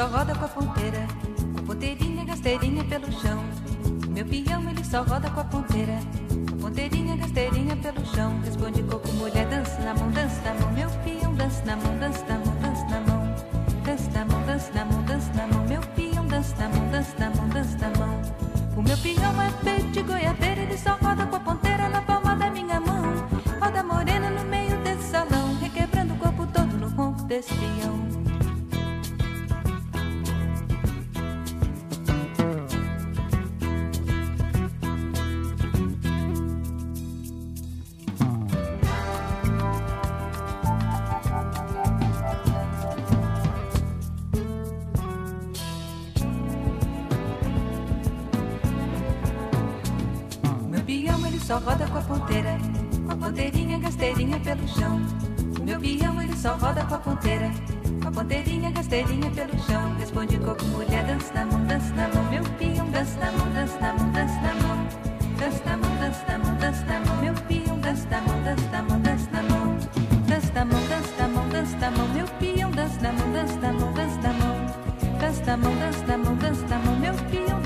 só roda com a ponteira. Com ponteirinha, rasteirinha pelo chão. Meu peão, ele só roda com a ponteira. Com ponteirinha, rasteirinha pelo chão. Responde coco, mulher, dança na mão, dança na mão. Meu peão, dança na mão, dança na mão, dança na mão. Dança na mão, dança na mão, dança na mão. Meu peão, dança na mão, dança na mão, dança na mão. O meu peão é feito de goiabeira, ele só roda com a ponteira na palma da minha mão. Roda morena no meio desse salão, requebrando o corpo todo no ronco desse peão. Só roda com a ponteira. Com a ponteirinha, gasteirinha pelo chão. Meu peão, ele só roda com a ponteira. Com a ponteirinha, gasteirinha pelo chão. Responde coco, mulher, dança na mão, dança na mão. Meu peão, dança na mão, dança na mão, dança na mão. Dança na mão, dança na mão, dança na mão. Meu peão, dança na mão, dança na mão, dança na mão. Dança na mão, dança na mão, dança na mão. Meu peão, dança na mão, dança na mão, dança na mão. Dança na mão, dança na mão, dança na mão. Meu peão,